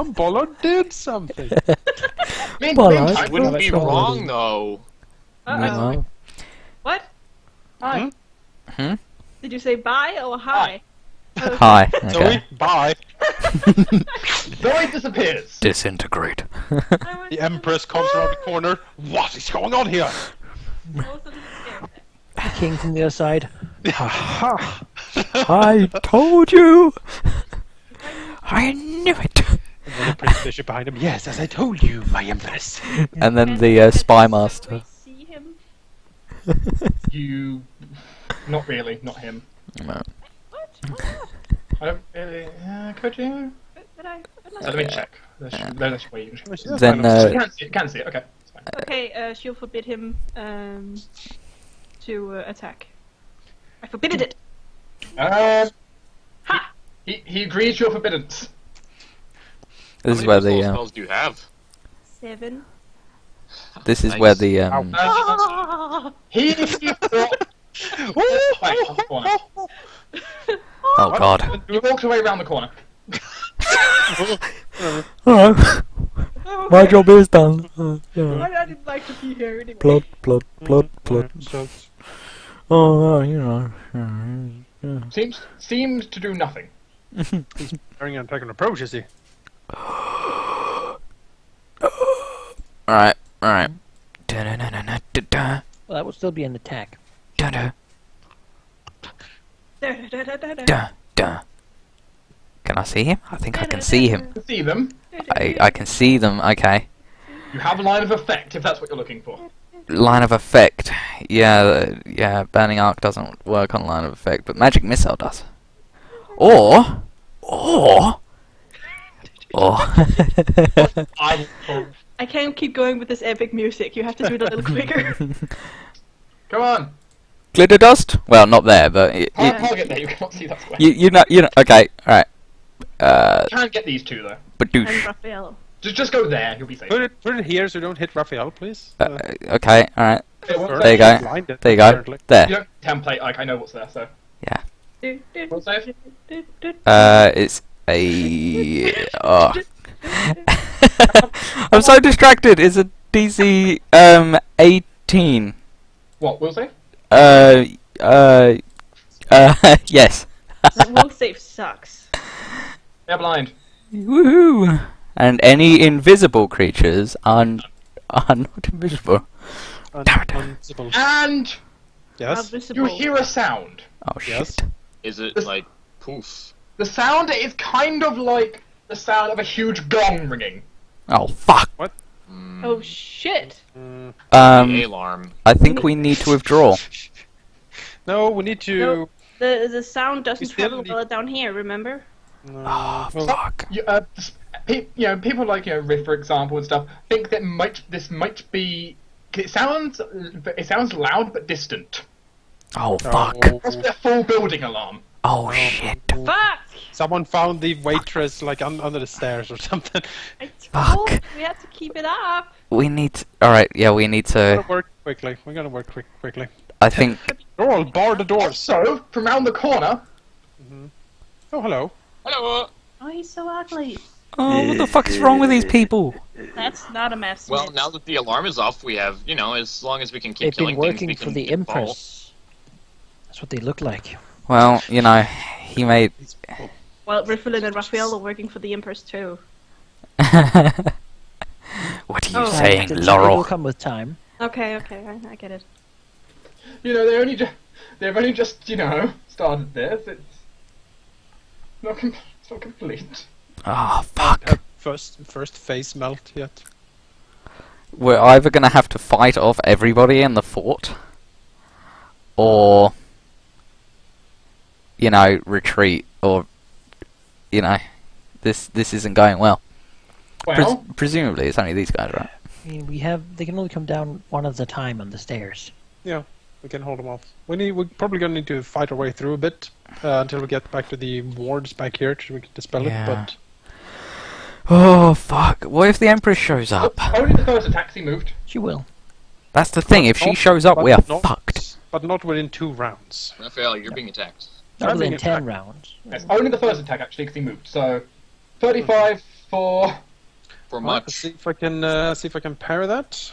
Tom Bollard did something. I mean, Well, I- I wouldn't be Well, wrong though. Uh-oh. Well, What? Hi. Hmm? Did you say bye or hi? Oh, Hi. Okay. Zoe, bye. Zoe disappears. Disintegrate. The Empress comes around the corner. What is going on here? most the. Uh, The king from the other side. Ha ha! I told you. I knew it. And then the Prince Bishop behind him. Yes, as I told you, my Empress. And then the uh, spy master. see him? You, not really, not him. No. What? Oh, I don't really. Uh, could you? Did I? did I- Uh, let me check. Let's, let's wait. Then, You uh, can see it. Can see it. Okay. it's fine. Okay, uh, she'll forbid him um, to uh, attack. I forbid it. Um, Ha! he he agrees your forbiddance. This is where the pistol uh, spells do you have? Seven. this is Nice. where the um, Ah! He brought. Back to the corner. oh god. He walks away around the corner. Hello. My job is done. Uh, yeah. I, I didn't like to be here anyway. Blood, blood, blood, blood. Oh, well, you know. yeah, yeah. Seems seems to do nothing. during an attack and approach, is he? Alright, alright. Well, that would still be an attack. Can I see him? I think I can see him. You can see them. I, I can see them, okay. You have a line of effect if that's what you're looking for. Line of effect. Yeah, uh, yeah, Burning Arc doesn't work on line of effect, but Magic Missile does. Or, or, or. I. I can't keep going with this epic music. You have to do it a little quicker. Come on. Glitter dust? Well, not there, but y- I'll, y- I'll get there. You cannot see that way. you, you know, you know. Okay, all right. Uh, You can get these two though. But badoosh. Raphael. Just just go there. You'll be safe. Put it, put it here so you don't hit Raphael, please. Uh, okay, all right. There you go. Blinded, There you go. apparently. You There. don't template like I know what's there. So Do, do, what's do, do. Uh, it's a. Oh. I'm so distracted. It's a DC um 18. What will save? Uh, uh, uh, yes. Will save sucks. They're blind. Woohoo! And any invisible creatures are, n- are not invisible. Un- Damn it. unsible. And Yes. Invisible. you hear a sound. Oh Yes. shit. Is it like poof? The sound is kind of like the sound of a huge gong ringing. Oh fuck. Mm, Oh shit! Mm, the Um, alarm. I think we need to withdraw. no, we need to. No. The the sound doesn't still travel need- well down here. Remember? No, Oh well, fuck. You, uh, you know, people like you know Riff, for example, and stuff think that might this might be. It sounds it sounds loud but distant. Oh fuck. oh, Must be a full building alarm. Oh shit. Fuck! Someone found the waitress like un- under the stairs or something. I Fuck. told you we had to keep it up. We need. To, all right. Yeah, we need We're to. work quickly. We're gonna work quick quickly. I think. Doral, bar the doors. So from round the corner, mm-hmm. Oh, hello. Hello. Oh, he's so ugly. Oh, what the fuck is wrong with these people? That's not a mess. Well, now that the alarm is off, we have you know as long as we can keep They've killing been working things, we for can the get Paul. Empress. That's what they look like. Well, you know, he made. Well, Rifflin and Raphael are working for the Empress too. what are you Oh. saying, The time will Laurel? come with time. Okay, okay, I, I get it. you know they only ju- they've only just you know started this. It's not com- it's not complete. Oh fuck. Have first first face melt yet? We're either gonna have to fight off everybody in the fort, or, you know, retreat, or, you know, this this isn't going well. Pres- Well, presumably, it's only these guys, right? I mean, we have. They can only come down one at a time on the stairs. Yeah, we can hold them off. We need. We're probably gonna need to fight our way through a bit uh, until we get back to the wards back here, so we can dispel Yeah. it. But Oh fuck! What if the Empress shows up? only the first attack he moved. She will. That's the thing. If she shows up, we are not- fucked. But not within two rounds. Raphael, you're being attacked. Not I'm ten attacked. rounds. Yes, only the first attack actually because he moved. So, 35, for. For Right, much. let's see if I can uh, see if I can parry that.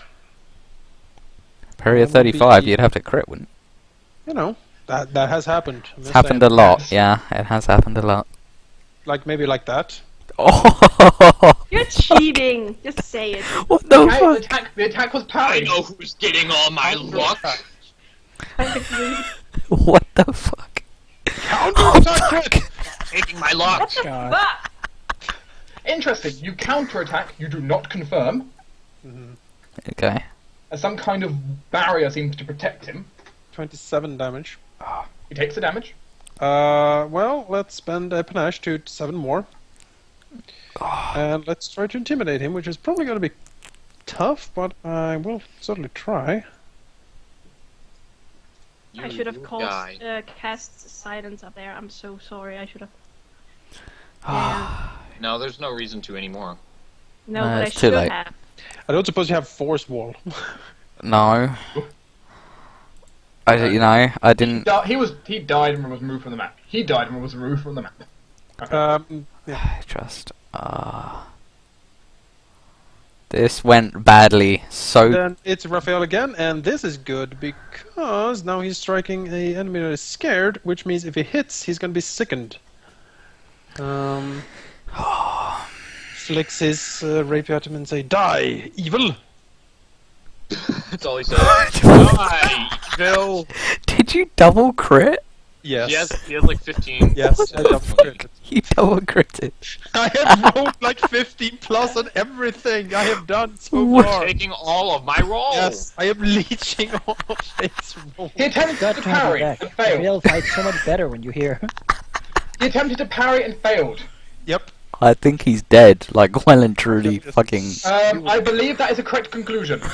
Parry a That would be- 35, you'd have to crit, wouldn't You know, that that has happened. It's happened saying. a lot, yeah, it has happened a lot. Like maybe like that. Oh, You're cheating. Just say it. what the the fuck? attack, the attack was parried. I parried. know who's getting all my luck. What the fuck? Oh, counter attack! Taking my luck. God. But Interesting. You counterattack. You do not confirm. Mm-hmm. Okay. As some kind of barrier seems to protect him. Twenty-seven damage. Ah. He takes the damage. Uh, well, let's spend a panache to seven more. Ah. And let's try to intimidate him, which is probably going to be tough, but I will certainly try. I should have called uh, cast silence up there. I'm so sorry. I should have. Ah, Yeah. No, there's no reason to anymore. No, Uh, but I it's too should have. I don't suppose you have force wall. no. I, you know, I didn't. Di- He was he died and was removed from the map. He died and was removed from the map. um, yeah. Just, uh, this went badly. So Then it's Raphael again, and this is good because now he's striking a enemy that is scared, which means if he hits, he's going to be sickened. Um, flicks his uh, rapier at him and say, "Die, evil!" That's all he said. Die, Bill. did you double crit? Yes. He has, he has like 15. Yes. I double crit. You double critted. I have rolled like 15 plus on everything I have done so What? far. Taking all of my rolls. Yes, I am leeching all of his rolls. He attempted Got to to parry and back. failed. Real fights so much better when you hear. He attempted to parry and failed. Yep. I think he's dead, like well and truly Just- fucking. Um, I believe that is a correct conclusion.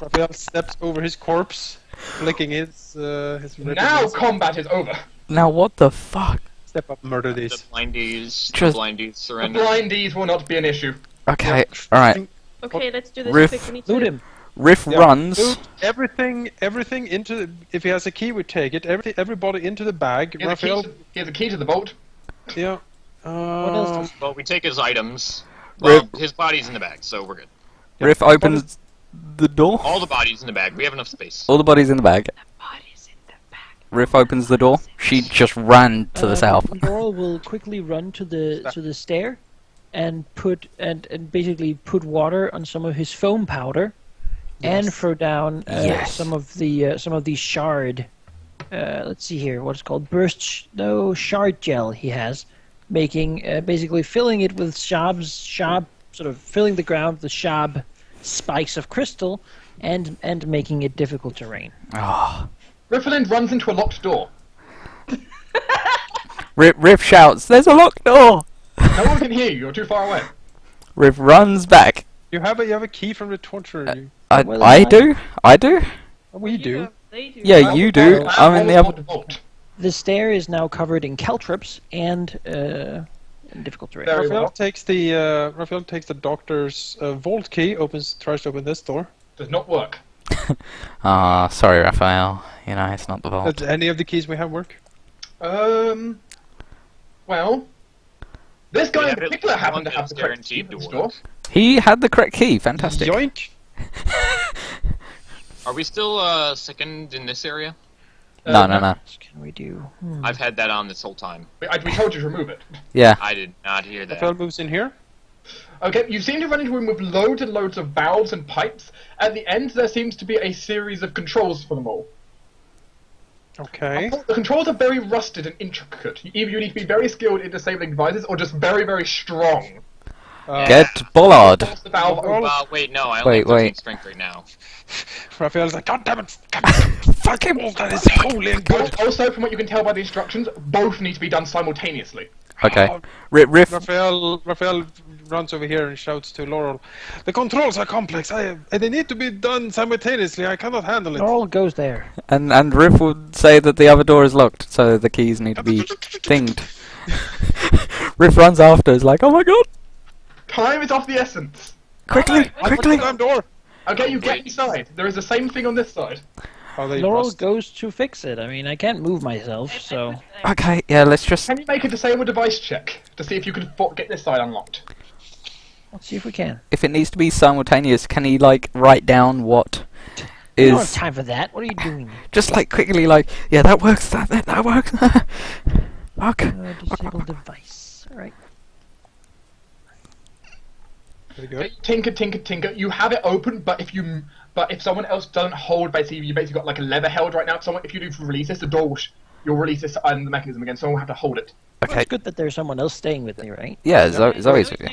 Raphael steps over his corpse, flicking his uh, his. Now combat is over. Now what the fuck? Step up, murder The these. blindies, the Just- blindies The surrender. blindies will not be an issue. Okay, alright. Okay, let's do this Riff. quick. We need to. Loot him. Riff Yeah. runs. Loot everything, everything into. The, if he has a key, we take it. Every, everybody into the bag. He has, a key to, he has a key to the boat. yeah. What else Um, does- Well, we take his items. Well, Rip. his body's in the bag, so we're good. Riff opens the door. All the bodies in the bag. We have enough space. All the bodies in the bag. Bodies in the back. Riff opens the door. She just ran to the Um, south. Laurel will quickly run to the to the stair, and put and, and basically put water on some of his foam powder, and throw down uh, Yes. some of the uh, some of the shard. Uh, let's see here, what's called burst sh- no shard gel he has, making uh, basically filling it with shabs shab sort of filling the ground with shab spikes of crystal, and and making it difficult terrain. Oh. Rifflind runs into a locked door. Riff, Riff shouts, "There's a locked door!" No one can hear you. You're too far away. Riff runs back. you have a you have a key from the torture. Uh, you, I, Well, I I- do. I do. we You do. They do. Yeah, you do. I I'm in the almost upper. vault. The stair is now covered in caltrops and uh, difficult terrain. Very Raphael well. takes the uh, Raphael takes the doctor's uh, vault key, opens, tries to open this door. Does not work. Ah, sorry, Raphael. You know it's not the vault. Does any of the keys we have work? Um. Well, this guy We in particular happened to have the correct key to door. work. He had the correct key. Fantastic. Yoink! Are we still uh, second in this area? No, Uh, no, no. What can we do? Hmm. I've had that on this whole time. We, I, we told you to remove it. Yeah. I did not hear that. Raphael moves in here. Okay, you seem to run into a room with loads and loads of valves and pipes. At the end, there seems to be a series of controls for them all. Okay. The controls are very rusted and intricate. Either you need to be very skilled in disabling devices, or just very, very strong. Uh, Get Bollard. The valve Roll. open. Uh, wait, no, I only Wait, have 13 wait. strength right now. Raphael's like, God damn it! God damn it! Fuck him! That is holy and good. Also, from what you can tell by the instructions, both need to be done simultaneously. Okay. Riff, Riff, Raphael, Raphael runs over here and shouts to Laurel, "The controls are complex. I, and they need to be done simultaneously. I cannot handle it." Laurel goes there. and and Riff would say that the other door is locked, so the keys need to be thinged. Riff runs after. Is like, oh my god! Time is of the essence. Quickly, I quickly! the damn door. Okay, you get inside. There is the same thing on this side. Oh, are Laurel rust? goes to fix it. I mean, I can't move myself, so Okay, yeah, let's just. Can you make a disable device check to see if you can get this side unlocked? Let's see if we can. If it needs to be simultaneous, can he like write down what We don't have time for that. What are you doing? just like quickly like yeah that works that that, that works. Fuck. Uh, disable device. All right. Very. Tinker, tinker, tinker. You have it open, but if you, but if someone else doesn't hold, basically, you basically got like a lever held right now. If Someone, if you do release this, the door will, sh- you'll release this and the mechanism again. Someone will have to hold it. Well, Okay. it's good that there's someone else staying with me, right? Yeah, Zo- Zoe's with you.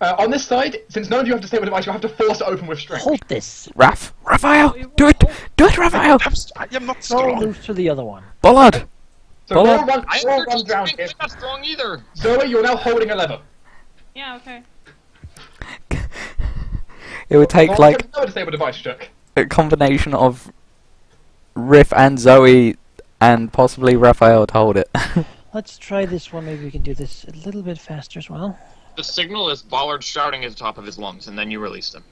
Uh, on this side, since none of you have disable device, you have to force it open with strength. Hold this. Raph, Raphael, do it, do it, Raphael. I'm, st- I am not Laurel strong. moves to the other one. Bollard. So Well, Laura run, I am runs around here. not strong either. Zoe, you're now holding a lever. Yeah, okay. It would take Laura, like take another disable device check. a combination of Riff and Zoe and possibly Raphael to hold it. Let's try this one. Maybe we can do this a little bit faster as well. The signal is Bollard shouting at the top of his lungs, and then you release them.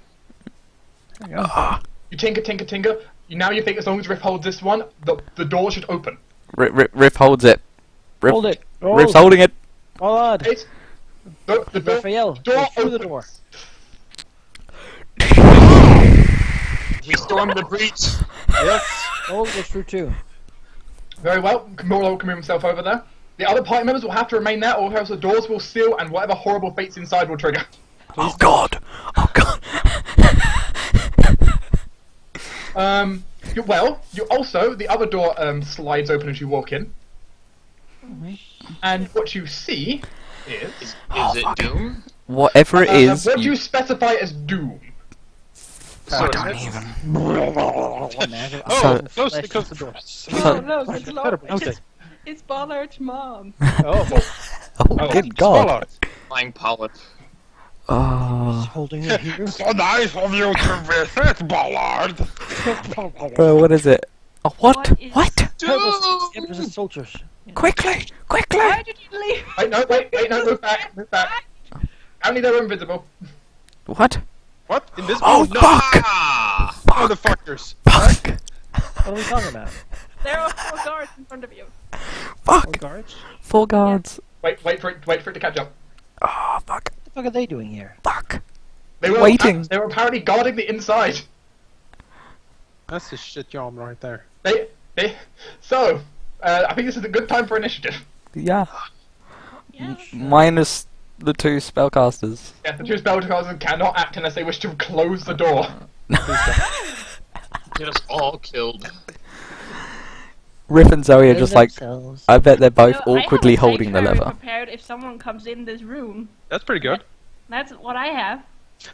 There we go. Ah, You tinker, tinker, tinker. You, now you think as long as Riff holds this one, the, the door should open. Riff, Riff, Riff holds it. Riff, Hold it. Riff's Hold. holding it. Bollard. It's, the, the door, Raphael. door through the door. We stormed the breach. Yes. Laurel goes through too. Very well. Morlo can move himself over there. The other party members will have to remain there, or else the doors will seal, and whatever horrible fates inside will trigger. Oh God! Oh God! Um, you, well, you also the other door um, slides open as you walk in, and what you see is Is Oh, it fuck. Doom? Whatever it uh, is, what do you- you specify as doom? I don't even. Oh, So- close, Flash close the is- door. So- no, no, it's Laura. Okay. It's, it's Bollard's mom. Oh, Oh, oh, good God! Bollard. Flying Polyp. Oh, Holding it here. So nice of you to visit, Bollard. bro, what is it? Oh, what? What is- What? Purple Emperor's soldiers. Quickly, quickly! Why did you leave? Wait, no, wait, wait, no, move back, move back. Only they're invisible. What? What? Invisible? Oh, no. fuck! Ah! Motherfuckers. Fuck! What are we talking about? There are four guards in front of you. Four Fuck! guards? Four guards. Wait, wait for it, wait for it to catch up. Oh, fuck! What the fuck are they doing here? Fuck! They were Waiting. They were apparently guarding the inside. That's the shit job right there. They, they. So, uh, I think this is a good time for initiative. Yeah. Yeah. Minus the two spellcasters. Yeah, the two spellcasters cannot act unless they wish to close the door. Get us all killed. Riff and Zoe are They just like. themselves. I bet they're both No, I have awkwardly a holding the sanctuary lever. prepared if someone comes in this room. That's pretty good. That's what I have.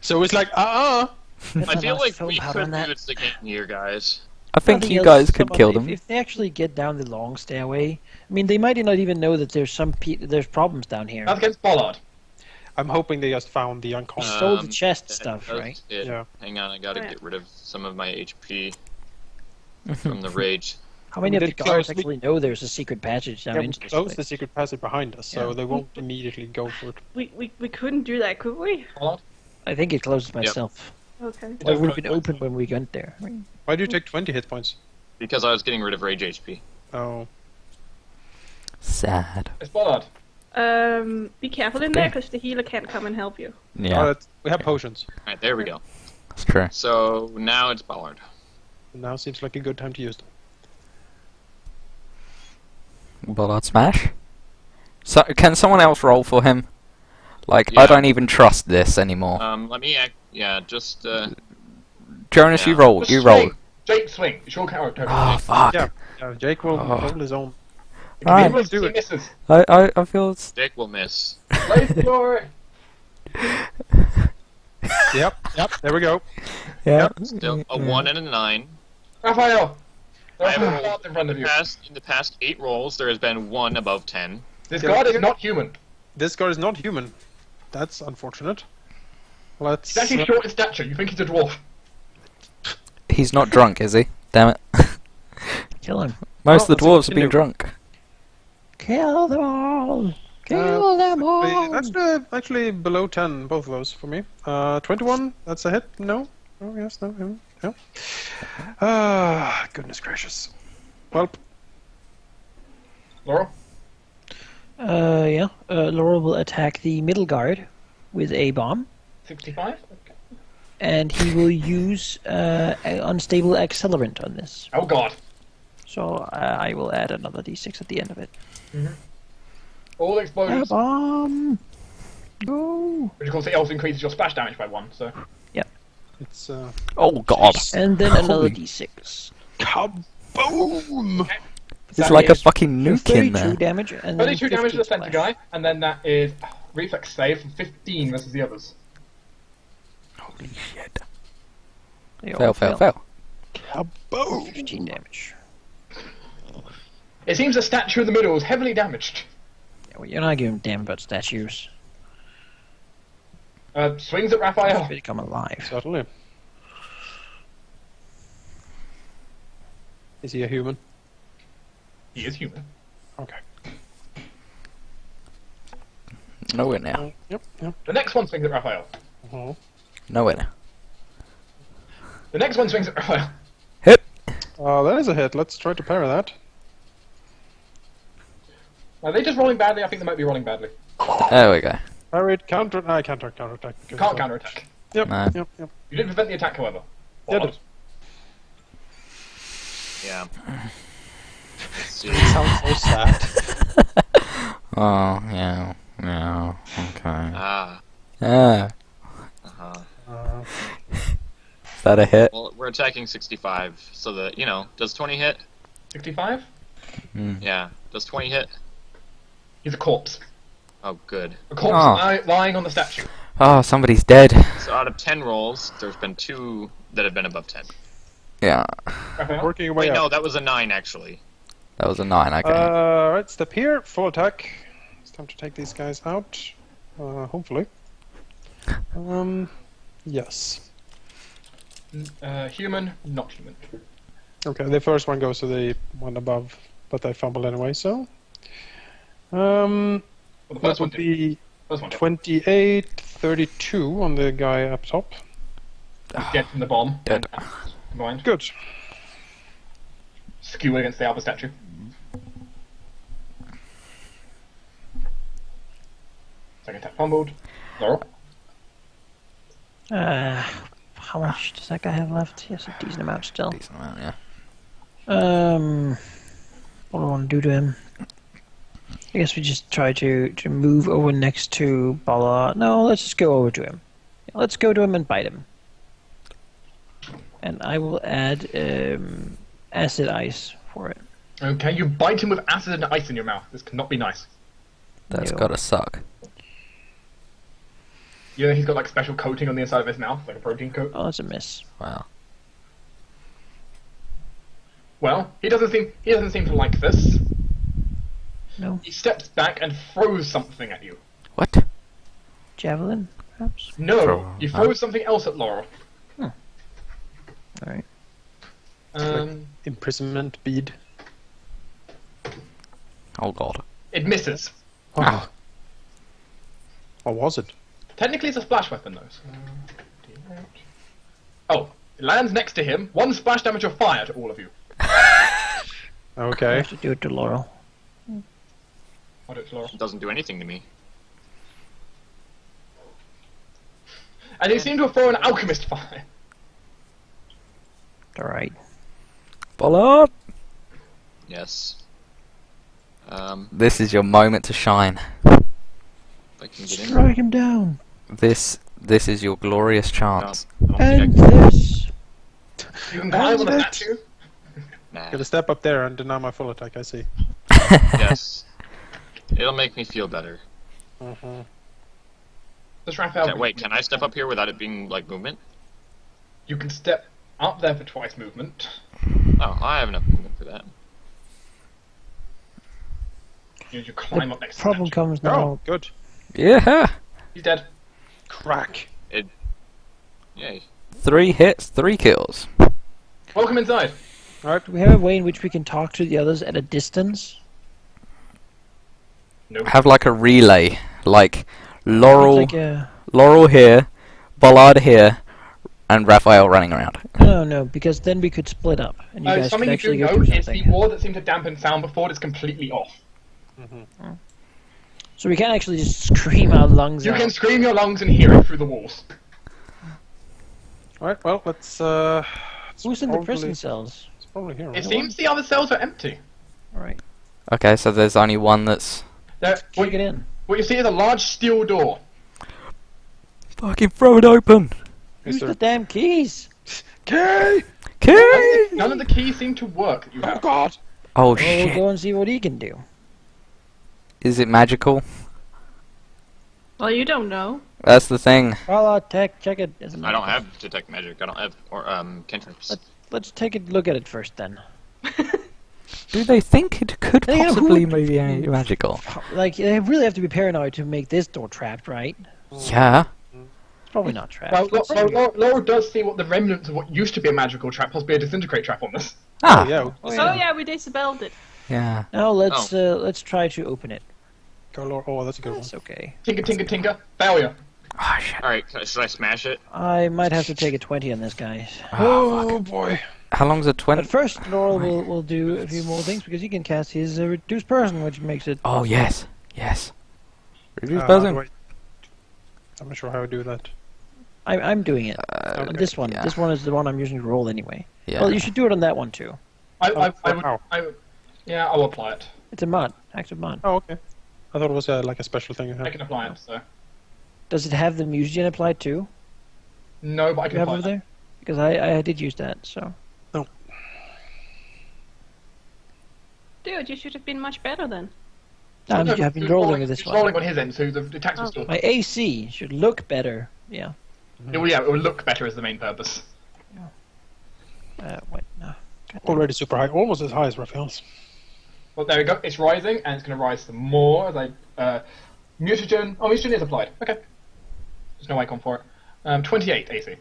So it's like, uh-uh. I feel like Film we powder could that. do it again here, guys. I think Nothing you else, guys could someone- kill if- them. If they actually get down the long stairway, I mean, they might not even know that there's some pe- there's problems down here. That's against Bollard. I'm hoping they just found the They unconscious. stole the Um, chest stuff, right? it. Yeah. Hang on, I gotta Oh, yeah. get rid of some of my HP from the rage. How many of the guards actually know there's a secret passage down Yeah, into this place? the secret passage behind us, so Yeah. they won't immediately go for it. We, we, we couldn't do that, could we? I think it closed myself. Okay. It would have been open when we went there. Why do you take 20 hit points? Because I was getting rid of rage HP. Oh. Sad. It's Bollard. Um, be careful in there, because the healer can't come and help you. Yeah, Oh, we have potions. Alright, there we go. that's true. So now it's Bollard. Now seems like a good time to use them. Bollard smash. So can someone else roll for him? Like I don't even trust this anymore. Um, let me act. Yeah, just uh, Jonas, you roll. Just You roll. swing. Jake, swing. Sure character. Oh fuck! Yeah, yeah Jake will Oh. roll his own. Alright. will do it. misses. I, I I feel it's Jake will miss. Your. Yep, yep, there we go. yeah. Still a one and a nine. Raphael. There I have four a roll. in front of you. the past, in the past eight rolls, there has been one above ten. This Yeah, guard is not human. This guy is not human. That's unfortunate. Let's. He's actually uh, short in stature. You think he's a dwarf. He's not drunk, is he? Damn it! Kill him. Most Well, of the dwarves have been drunk. Kill them all! Kill them all! uh, That's uh, actually below 10, both of those for me. Uh, 21, that's a hit? No? Oh, yes, no. mm. Yeah. Ah, goodness gracious. Well, Laurel? Uh, yeah. Uh, Laurel will attack the middle guard with a bomb, 65? Okay. and he will use uh, a unstable accelerant on this. Oh god. So uh, I will add another d6 at the end of it. All A explosions, bomb. Go. which of course it also increases your splash damage by one, so. It's uh, Oh god. And then another d6. kaboom! It's That like a fucking So nuke in 32 there. damage, and 32 damage to the center splash. guy, and then that is reflex save from 15 versus the others. Holy shit. They all Fail, fail, fail. Kaboom! 15 damage. It seems the statue in the middle is heavily damaged. Yeah, well, you're not giving a damn about statues. Uh, swings at Raphael. They come alive. Certainly. Is he a human? He is human. Okay. Nowhere now. Uh, yep, yep. The next one swings at Raphael. uh Nowhere now. The next one swings at Raphael. Hit. Uh, that is a hit. Let's try to parry that. Are they just rolling badly? I think they might be rolling badly. There we go. Parry it, counter. I counter, counter attack. You can't counterattack. Yep, No. yep, yep. You did prevent the attack, however. Yeah, Odd. Yeah. Let's. Sounds so sad. Oh, yeah. Yeah. Okay. Ah. Ah. Uh-huh. Uh, Is that a hit? Well, we're attacking 65, so that, you know, does 20 hit? 65? Yeah. Does 20 hit? He's a corpse. Oh, good. A corpse Oh. li- lying on the statue. Oh, somebody's dead. So out of 10 rolls, there's been two that have been above 10. Yeah. Raphael? working your way Wait, up. no, that was a 9, actually. That was a nine, okay. Uh, right, step here, full attack. It's time to take these guys out. Uh, hopefully. Um, yes. Uh, human, not human. Okay, the first one goes to the one above, but I fumbled anyway, so. Um, Well, the that first one would did. be First one 28, 32 on the guy up top. He's dead from the bomb. Dead. Combined. Good. Skew against the other statue. Second attack fumbled. Laurel. Uh, how much does that guy have left? He has a decent amount still. Decent amount, yeah. Um, what do I want to do to him? I guess we just try to, to move over next to Bala. No, let's just go over to him. Let's go to him and bite him. And I will add um, acid ice for it. Okay, you bite him with acid and ice in your mouth. This cannot be nice. That's No. gotta suck. Yeah, he's got like special coating on the inside of his mouth, like a protein coat. Oh, that's a miss. Wow. Well, he doesn't seem he doesn't seem to like this. No He steps back and throws something at you. What? javelin, perhaps. No, Throw- he huh? throws something else at Laurel. All right. Um, Imprisonment bead. Oh god. it misses. Ah. Or was it? Technically, it's a splash weapon though. so- Oh, it lands next to him. One splash damage of fire to all of you. I Okay. have to do it to Laurel. I'll do it to It doesn't do anything to me. And he seemed to have thrown an alchemist fire. All right. Bollard! Yes. Um, This is your moment to shine. I can get in. Strike him down. This this is your glorious chance. I don't And think this. You can climb on the And statue. I Nah. Gotta step up there and deny my full attack, I see. yes. It'll make me feel better. Uh-huh. Does Raphael? Can, wait, can I step up here without it being like movement? You can step up there for twice movement. Oh, I have enough movement for that. You, you climb up next to Problem the statue. comes now. Oh, good. Yeah! He's dead. Crack. It. Yay. Three hits, three kills. Welcome inside. Do we have a way in which we can talk to the others at a distance? No. Have like a relay. Like Laurel Like a, Laurel here, Bollard here, and Raphael running around. No, no, because then we could split up, and you Uh, guys could something you actually do go know is the wall that seemed to dampen sound before is completely off. So we can't actually just scream our lungs You out. can scream your lungs and hear it through the walls. Alright, well, let's. Uh, it's Who's in the prison cells? It's probably here. It seems the other cells are empty. All right, Okay, so there's only one that's There- what, kick it in. what you see is a large steel door. fucking throw it open. Use Mr. the damn keys. Kay! Okay. None of the keys seem to work that you Oh god! Oh Well, we'll shit! go and see what he can do. Is it magical? Well, you don't know. That's the thing. Well, uh, tech, check it. Isn't I don't it? have detect magic. I don't have or um cantrips. Let's- Let's take a look at it first, then. Do they think it could Yeah, who possibly would- be uh, magical? Like, they really have to be paranoid to make this door trapped, right? Yeah. It's probably not trapped. Well, Let's Laura. Laura, Laura does see what the remnants of what used to be a magical trap, possibly a disintegrate trap on this. Ah. Oh, yeah. Oh, Oh yeah. yeah, we dispelled it. Yeah. Now let's uh, let's try to open it. Go, Lord. Oh, that's a good one. It's okay. Tinker, tinker, tinker. Failure. Oh shit. All right, should I smash it? I might have to take a twenty on this, guy. Oh, boy. How long's a twin? But first, Laurel will, will do a few more things because he can cast his uh, reduced person, which makes it. Oh yes. Yes. Reduce Uh, person. wait. I'm not sure how I do that. I, I'm doing it. Uh, On this one. yeah. This one is the one I'm using to roll anyway. yeah. Well, you should do it on that one too. I, Oh, I, I, would, wow. I would, yeah, I'll apply it. It's a mod, active mod. Oh, okay. I thought it was uh, like a special thing I can apply it, so. Does it have the mutagen applied too? No, but I can you have apply over it. there? Because I, I did use that, so. Dude, you should have been much better then. I'm, No, I've been he's rolling with this he's one. rolling on his end, so the, the attacks will Oh. still. My AC should look better. Yeah. It will, yeah, it will look better as the main purpose. Uh, wait, no. God damn. Already super high. Almost as high as Raphael's. Well, there we go. It's rising, and it's going to rise some more as I. Uh, mutagen. Oh, mutagen is applied. Okay. There's no icon for it. Um, 28 AC.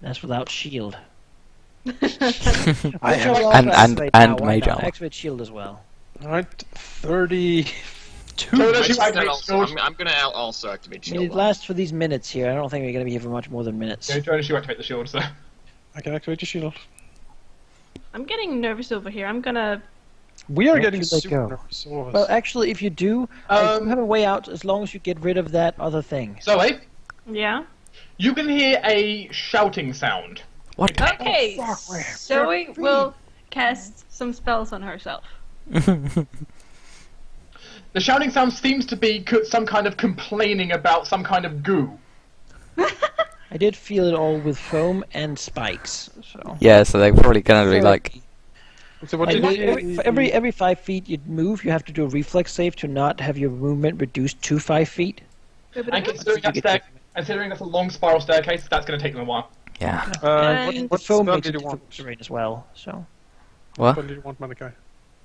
That's without shield. I Which And- and- activate and now. Mage armor. Activate shield as well. Alright, 32. So I does just you did activate also, I'm. I'm gonna also activate I mean, shield. it lasts for these minutes here. I don't think we're going to be here for much more than minutes. Yeah, Jonas, you activate the shield, so. I can activate your shield. I'm getting nervous over here. I'm gonna. We are Where getting should they super go? nervous, all of us. Well, actually, if you do, I do Um, have a way out as long as you get rid of that other thing. Zoe, Yeah. you can hear a shouting sound. What? Okay. fuck, we're- Zoe will cast some spells on herself. The shouting sound seems to be some kind of complaining about some kind of goo. I did feel it all with foam and spikes. So. yeah. So they're probably gonna be like. So what And did every, you... for every every five feet you move, you have to do a reflex save to not have your movement reduced to five feet. And considering, You that get considering that's a long spiral staircase, that's going to take them a while. Yeah. Uh, what, And The what foam spell makes it did you want? terrain as well. So What? What did you want, Malachi?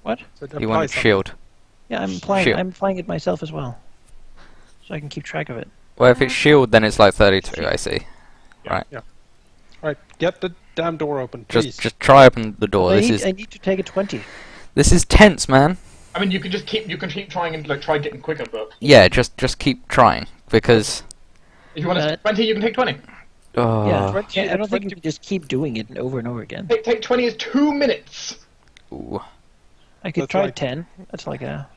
What? So You applies want something. shield? yeah, I'm applying Shield. I'm applying it myself as well, so I can keep track of it. Well, if it's shield, then it's like 32. I see. Right, get the damn door open, Just, please. just try open the door. I, This need, is, I need to take a twenty. this is tense, man. I mean, you can just keep you can keep trying and like try getting quicker, but Yeah, just, just keep trying because. if you want to Uh, take twenty, you can take twenty. Oh. yeah, 20 I don't think you can just keep doing it over and over again. Take, take twenty is two minutes. Ooh. I could That's try like- ten. That's like a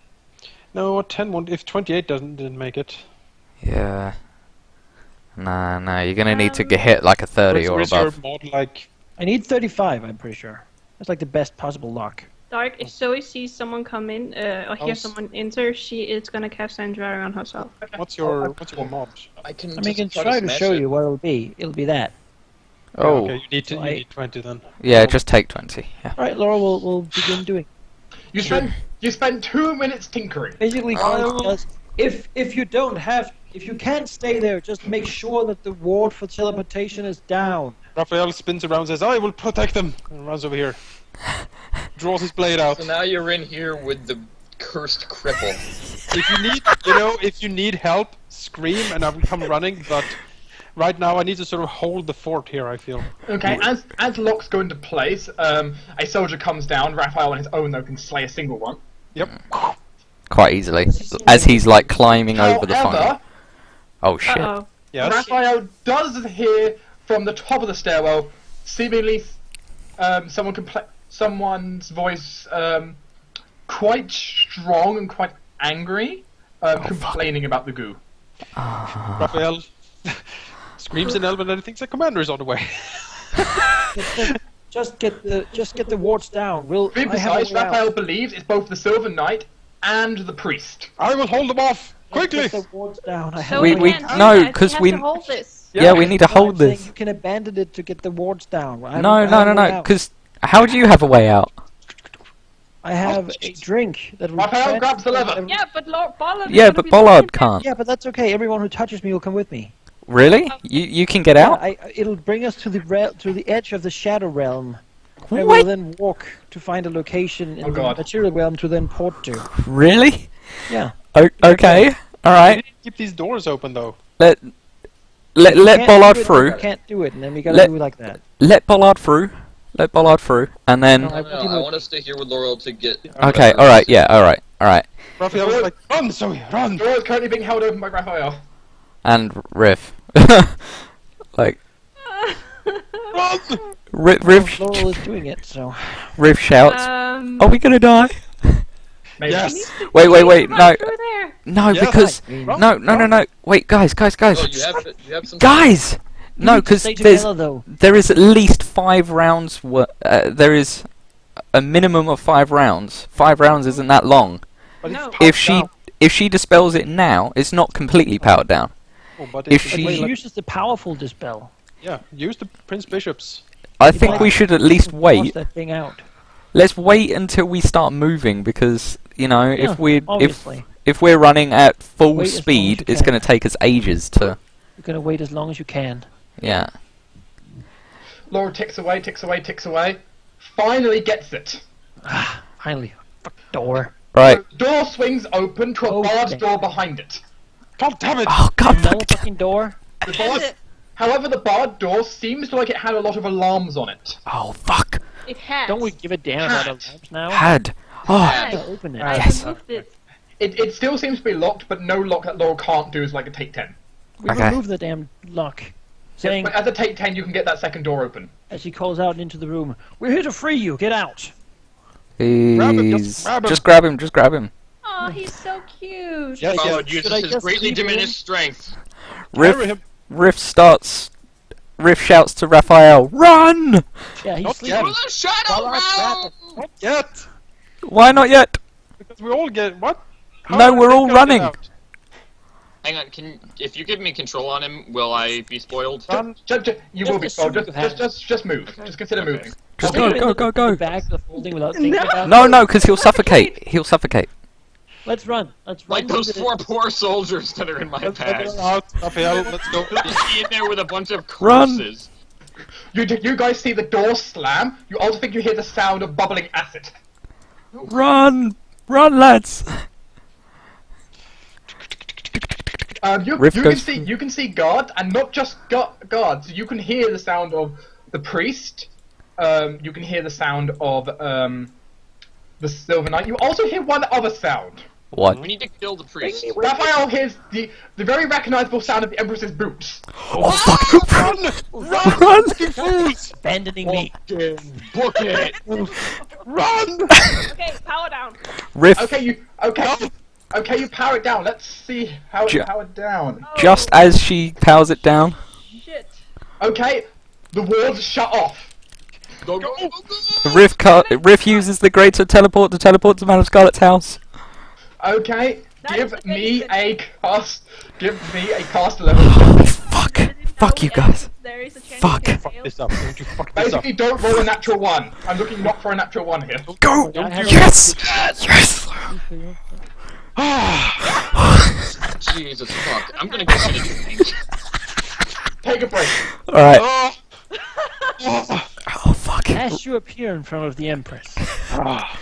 No, 10 won't. If 28 doesn't didn't make it. Yeah. Nah, nah. You're gonna need to Um, get hit like a 30 where's, or where's above. your mod like? I need thirty-five. I'm pretty sure. That's like the best possible luck. Dark, if Zoe sees someone come in uh, or hears someone enter, she is gonna cast Sanctuary on herself. What's your what's your mod? I can. I mean, I can just try to show it. you what it'll be. It'll be that. Oh. okay, you need to you I- need 20 then. Yeah, just take 20. Yeah. All right, Laura, we'll we'll begin doing. You spend you spend two minutes tinkering. Basically, Oh. Carl if if you don't have, if you can't stay there, just make sure that the ward for teleportation is down. Raphael spins around, and says, "I will protect them," and runs over here. Draws his blade out. So now you're in here with the cursed cripple. If you need, you know, if you need help, scream, and I will come running. But right now, I need to sort of hold the fort here. I feel. Okay, as as locks go into place, um, a soldier comes down. Raphael on his own though can slay a single one. Yep. quite easily as he's like climbing over the funnel. However, Oh shit! Uh-oh. Yes. Raphael does hear from the top of the stairwell, seemingly um, someone compla- someone's voice um, quite strong and quite angry, um, complaining about the goo. Raphael screams in Elven and thinks the commander is on the way. Just get the just get the wards down. We'll. To be I have a precise, way out. Raphael believes it's both the Silver Knight and the priest. I will hold them off Just quickly. The wards down. I So We- we, we- can't no, that. 'cause we we- to hold this. Yeah, we need to But I'm hold this. You can abandon it to get the wards down. I have- No, no, no, no. Because how do you have a way out? I have a drink that will. Raphael transfer grabs the lever. Yeah, but Lord Bollard. Yeah, but Bollard can't. Yeah, but that's okay. Everyone who touches me will come with me. Really? You you can get Yeah, out? I, it'll bring us to the re- to the edge of the shadow realm. And What? we'll then walk to find a location in Oh, the God. material realm to then port to. Really? Yeah. O- okay. All We need to keep these doors open though. Let let You let can't Bollard do it, through. You can't do it, and then we gotta Let- do it like that. Let Bollard through. Let Bollard through, and then. No, No, I- no, I want to stay here with Laurel to get. Okay. All right. Yeah. All right. All right. Raphael was like, run, Zoe, run! The door is currently being held open by Raphael. And Riff. like Run! Riff Riff, Laurel is doing it, so. Riff shouts. Um, Are we gonna die? Maybe. Yes. we need to- Wait, wait, wait, no. there. No, Yes. because Run. no, no, no, no. Wait, guys, guys, guys, Oh, you have you have some. guys. We No, because there's together, though. there is at least five rounds. Wor- uh, there is a minimum of five rounds. Five rounds isn't that long. But No. If she down. if she dispels it now, it's not completely powered down. Oh, but if she- wait, she like- uses the powerful dispel. yeah, use the Prince Bishops. I think might- we should at least wait. that thing out. Let's wait until we start moving because you know Yeah, if we if Obviously, if we're running at full Wait as as speed, it's going to take us ages to you're gonna wait as long as you can. yeah. Laura ticks away, ticks away, ticks away. Finally gets it. Finally, fuck door. Right. The door swings open to a Oh, barred damn. door behind it. God damn it! Oh god. No fuck. fucking door. The Is barred, it? however, the barred door seems like it had a lot of alarms on it. Oh fuck. It has. Don't we give a damn about alarms now? Had. Oh. Has. Yeah, open it. I Yes. removed it. It, it still seems to be locked, but no lock that Laura can't do is like a take 10. We Okay. remove the damn lock. Saying But as a take 10, you can get that second door open. as he calls out into the room, "We're here to free you. Get out." Grab him, just grab him. just grab him. Just grab him. Oh, he's so cute. Yes, Bollard yes. uses Should I his just greatly leave him? diminished strength. Carry Riff. Riff starts. Riff shouts to Raphael, "Run! Yeah, he's Not sleeping. yet. The shadow Bollard, realm! Not yet! Why not yet?" Because we all get what? How No, we're all running. Hang on, can if you give me control on him, will I be spoiled? Run. Just, just, you Just will be assume told. Just, just, just, just move. Just consider Okay. moving. Just go, go, go, go. Back the folding without thinking No. about. No, no, because he'll suffocate. He'll suffocate. Let's run. Let's run. Like those to the- four poor soldiers that are in my Let's bag. get out, Raphael. Let's go. Just be in there with a bunch of Run. You, you guys see the door slam. You also think you hear the sound of bubbling acid. Run, run, lads. Um, you, you can see through- you can see guards, and not just God. So You can hear the sound of the priest. Um, you can hear the sound of um, the Silver Knight. You also hear one other sound. What? We need to kill the priest. Raphael hears the the very recognizable sound of the Empress's boots. Oh fuck! Run! Run! Run! Fucking fools! abandoning me. Book it! Run! Okay, power down. Riff Okay, you okay? Okay, you power it down. Let's see how Ju- it's powered down. Oh, just as she powers it down. shit. Okay, the walls shut off. Go, go, go, go! Riff cut. Riff uses the greater teleport to teleport to Man of Scarlet's house. Okay, That is give me a cast. Give me a cast level. Oh, fuck! I didn't Fuck you guys. There is a Fuck. you Fuck this up. Don't you fuck this up. Don't roll a natural one. I'm looking not for a natural one here. Go! I have- Yes! Yes! Jesus fuck. I'm gonna go get a. Take a break. Alright. Oh. Oh. Oh fuck. As you appear in front of the Empress, Ah.